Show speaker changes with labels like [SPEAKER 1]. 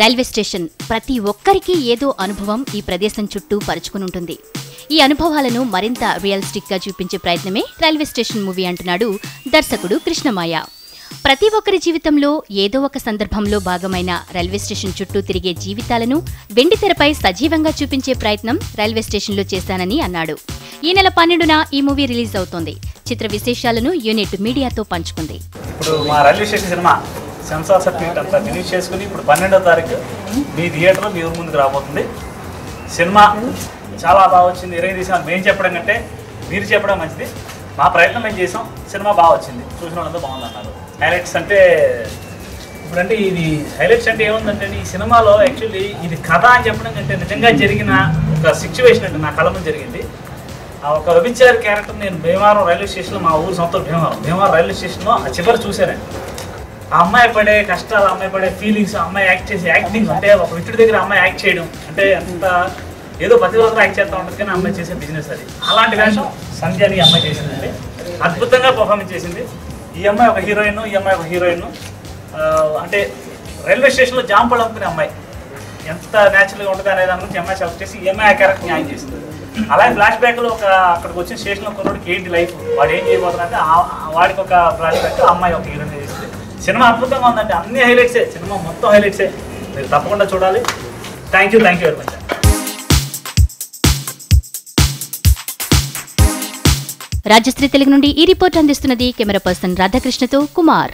[SPEAKER 1] Railway station ప్రతి ఒక్కరికి ఏదో అనుభవం ఈ ప్రదేశం చుట్టూ పరుచుకునుంటుంది ఈ అనుభవాలను మరింత రియలిస్టిక్గా చూపించే ప్రయత్నమే రైల్వే స్టేషన్ మూవీ అంటున్నాడు దర్శకుడు కృష్ణమాయ. ప్రతి ఒక్కరి జీవితంలో ఏదో ఒక సందర్భంలో భాగమైన రైల్వే స్టేషన్ చుట్టూ తిరిగే జీవితాలను వెండితెరపై సజీవంగా చూపించే ప్రయత్నం రైల్వే స్టేషన్లో చేశానని అన్నాడు. ఈ నెల పన్నెండున ఈ మూవీ రిలీజ్ అవుతోంది. చిత్ర విశేషాలను యూనిట్ మీడియాతో పంచుకుంది.
[SPEAKER 2] ఇప్పుడు మా railway station cinema censor certificate అంతా రిలీజ్ చేసుకుని ఇప్పుడు పన్నెండో తారీఖు మీ థియేటర్ మీ ఊరు ముందుకు రాబోతుంది. సినిమా చాలా బాగా వచ్చింది. ఇరవై తీసిన మేము చెప్పడం కంటే మీరు చెప్పడం మంచిది. మా ప్రయత్నం మేము చేసాం. సినిమా బాగా వచ్చింది. చూసిన వాళ్ళంతా బాగుంది అన్నారు హైలైట్స్ అంటే ఇప్పుడంటే ఇది హైలైట్స్ అంటే ఏముందంటే ఈ సినిమాలో యాక్చువల్లీ ఇది కథ అని చెప్పడం కంటే నిజంగా జరిగిన ఒక సిచ్యువేషన్ అంటే నా కళ జరిగింది. ఆ ఒక వ్యభిచారి క్యారెక్టర్ నేను భీమవరం రైల్వే స్టేషన్లో మా ఊరు సొంత భీమవరం. భీమవరం రైల్వే స్టేషన్లో ఆ చివరి చూశానండి. ఆ అమ్మాయి పడే కష్టాలు అమ్మాయి పడే ఫీలింగ్స్ అమ్మాయి యాక్ట్ చేసే యాక్టింగ్ అంటే ఒక మిత్రుడి దగ్గర అమ్మాయి యాక్ట్ చేయడం. అంటే అంత ఏదో ప్రతి రోజు యాక్ట్ చేస్తూ ఉంటుంది కానీ అమ్మాయి చేసే బిజినెస్ అది. అలాంటి వేషం సంధ్యాని అమ్మాయి చేసిందండి. అద్భుతంగా పర్ఫార్మెన్స్ చేసింది. ఈ అమ్మాయి ఒక హీరోయిన్ ఈ అమ్మాయి ఒక హీరోయిన్ అంటే రైల్వే స్టేషన్లో జాంపళ్ళు అమ్ముకునే అమ్మాయి. ఎంత న్యాచురల్గా ఉంటుంది అనే దాని గురించి అమ్మాయి సెలెక్ట్ చేసి ఈ అమ్మాయి ఆ క్యారెక్టర్ న్యాయం చేసింది. అలాగే ఫ్లాష్ బ్యాక్లో ఒక అక్కడికి వచ్చిన స్టేషన్లో కొన్నోడికి ఏంటి లైఫ్ వాడు ఏం చేయబోతున్నారంటే వాడికి ఒక ఫ్లాష్ బ్యాక్ అమ్మాయి ఒక హీరోయిన్ సినిమా అద్భుతంగా ఉందండి అన్ని హైలైట్సే సినిమా మొత్తం హైలైట్సే. మీరు తప్పకుండా చూడాలి. Thank you thank you very much
[SPEAKER 1] Rajshri Telugu నుండి ఈ రిపోర్ట్ అందిస్తున్నది కెమెరా పర్సన్ రాధాకృష్ణతో కుమార్.